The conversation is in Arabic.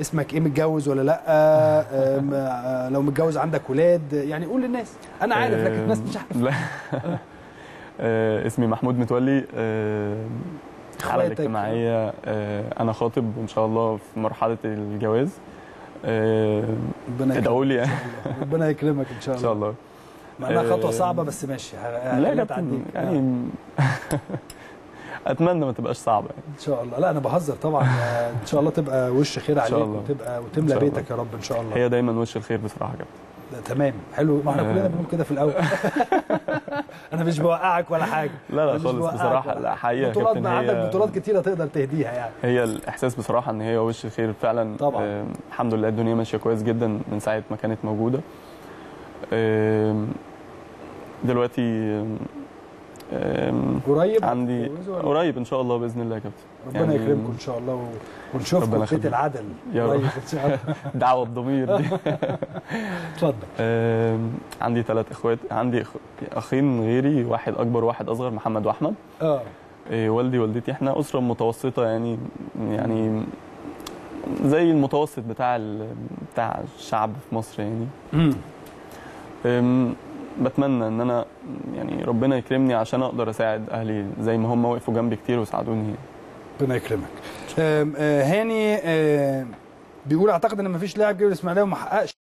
اسمك إيه متجوز ولا لا؟ آم، آه، لو متجوز عندك ولاد. يعني قول للناس. أنا عارف لكن الناس مش عارفة. لا. آه، اسمي محمود متولي. آه،. الاجتماعية آه، أنا خاطب وإن شاء الله في مرحلة الجواز. آه، ربنا ادعوا لي يعني. ربنا يكرمك إن شاء إن الله. شاء الله. مع إنها خطوة آه، صعبة بس ماشي. لا آه. يعني أتمنى ما تبقاش صعبة يعني. إن شاء الله. لا أنا بهزر طبعا. إن شاء الله تبقى وش خير عليك. وتبقى وتملى. بيتك يا رب إن شاء الله. هي دايما وش الخير بصراحة يا كابتن ده تمام. حلو. ما إحنا آه. كلنا بنقول كده في الأول. أنا مش بوقعك ولا حاجة. لا لا خالص. ولا لا يا بطولات عندك بطولات كتيرة تقدر تهديها يعني. هي الإحساس بصراحة إن هي وش الخير فعلا طبعاً. آه، الحمد لله الدنيا ماشية كويس جدا من ساعة ما كانت موجودة. آم، دلوقتي قريب عندي؟ قريب إن شاء الله بإذن الله يا كابتن ربنا يعني يكرمكم إن شاء الله. ونشوفكم بيت. العدل يا رب. الله دعوة بضمير دي اتفضل عندي ثلاث إخوات عندي. أخين غيري واحد أكبر وواحد أصغر محمد وأحمد آه إيه، والدي والدتي إحنا أسرة متوسطة يعني يعني زي المتوسط بتاع. بتاع الشعب في مصر يعني بتمنى إن أنا يعني ربنا يكرمني عشان أقدر أساعد أهلي زي ما هم وقفوا جنبي كتير وساعدوني. ربنا يكرمك. آه، هاني آه، بيقول أعتقد إن مفيش لاعب جه الاسماعيليه وما حققش